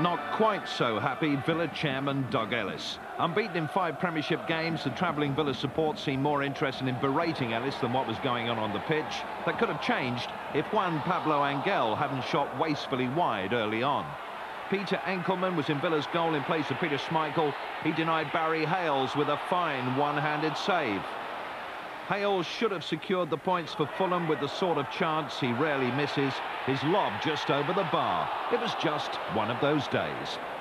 Not quite so happy Villa chairman Doug Ellis. Unbeaten in five Premiership games, the travelling Villa support seemed more interested in berating Ellis than what was going on on the pitch. That could have changed if Juan Pablo Angel hadn't shot wastefully wide early on. Peter Enckelman was in Villa's goal in place of Peter Schmeichel. He denied Barry Hayles with a fine one-handed save. Hayles should have secured the points for Fulham with the sort of chance he rarely misses. His lob just over the bar. It was just one of those days.